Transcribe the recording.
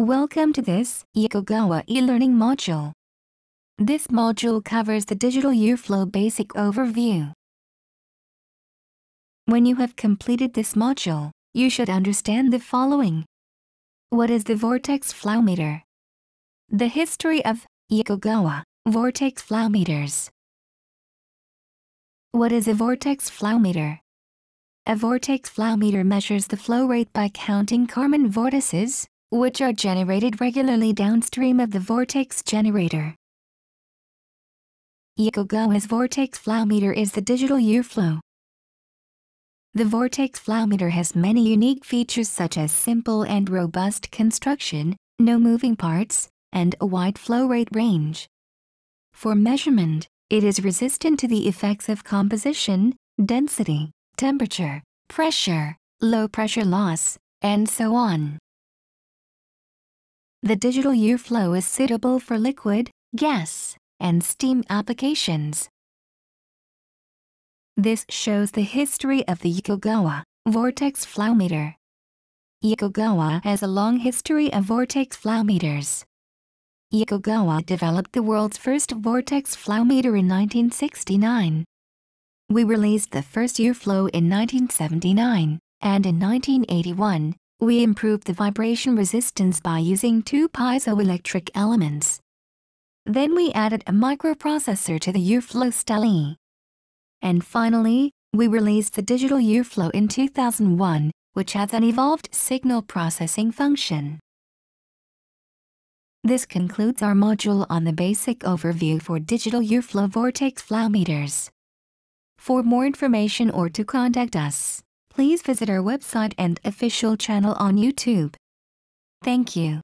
Welcome to this Yokogawa e-learning module. This module covers the digital YEWFLO basic overview. When you have completed this module, you should understand the following. What is the vortex flow meter? The history of Yokogawa vortex flow meters. What is a vortex flow meter? A vortex flow meter measures the flow rate by counting Kármán vortices, which are generated regularly downstream of the vortex generator. Yokogawa's vortex flow meter is the digital YEWFLO. The vortex flow meter has many unique features such as simple and robust construction, no moving parts, and a wide flow rate range. For measurement, it is resistant to the effects of composition, density, temperature, pressure, low pressure loss, and so on. The digital YEWFLO is suitable for liquid, gas, and steam applications. This shows the history of the Yokogawa vortex flow meter. Yokogawa has a long history of vortex flow meters. Yokogawa developed the world's first vortex flow meter in 1969. We released the first YEWFLO in 1979, and in 1981, we improved the vibration resistance by using two piezoelectric elements. Then we added a microprocessor to the YEWFLO STELI. And finally, we released the digital YEWFLO in 2001, which has an evolved signal processing function. This concludes our module on the basic overview for digital YEWFLO vortex flow meters. For more information or to contact us, please visit our website and official channel on YouTube. Thank you.